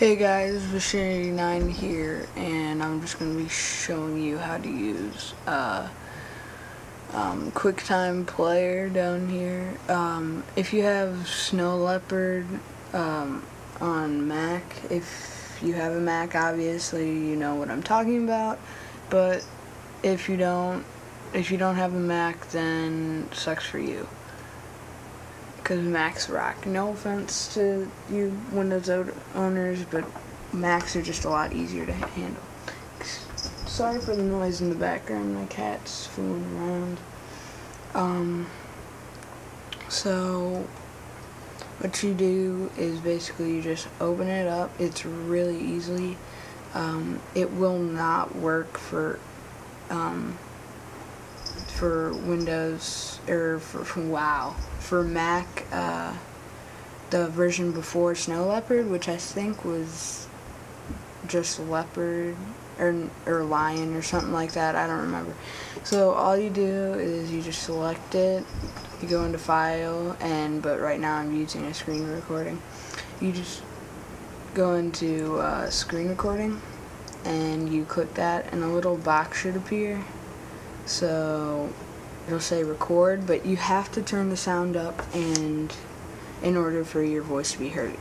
Hey guys, Vashinity9 here, and I'm just going to be showing you how to use uh, um, QuickTime Player down here. Um, if you have Snow Leopard um, on Mac, if you have a Mac, obviously you know what I'm talking about, but if you don't, if you don't have a Mac, then sucks for you because Macs rock. No offense to you Windows owners, but Macs are just a lot easier to handle. Sorry for the noise in the background. My cat's fooling around. Um, so what you do is basically you just open it up. It's really easily. Um, it will not work for um, for Windows or for, for WoW for Mac, uh, the version before Snow Leopard, which I think was just Leopard or, or Lion or something like that. I don't remember. So all you do is you just select it. You go into File, and but right now I'm using a screen recording. You just go into uh, Screen Recording, and you click that, and a little box should appear. So it'll say record, but you have to turn the sound up and in order for your voice to be heard.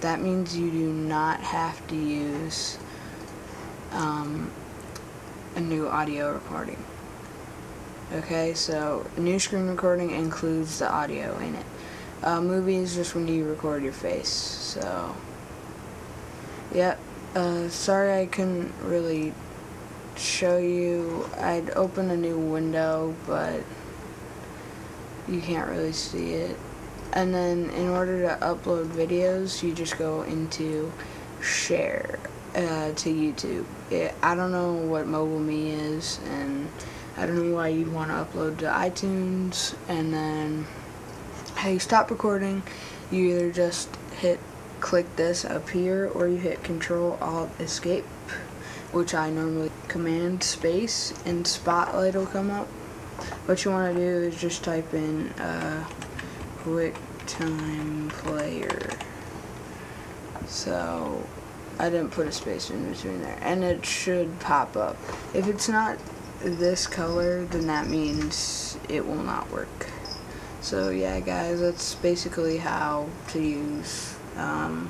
That means you do not have to use um, a new audio recording. Okay, so new screen recording includes the audio in it. Uh, movie is just when you record your face, so yeah. Uh, sorry I couldn't really show you, I'd open a new window, but you can't really see it. And then in order to upload videos, you just go into share uh, to YouTube. It, I don't know what MobileMe is, and I don't know why you'd want to upload to iTunes. And then, hey, stop recording. You either just hit click this up here, or you hit Control Alt Escape which I normally command space and spotlight will come up. What you want to do is just type in uh, QuickTime Player. So I didn't put a space in between there, and it should pop up. If it's not this color, then that means it will not work. So yeah, guys, that's basically how to use. Um,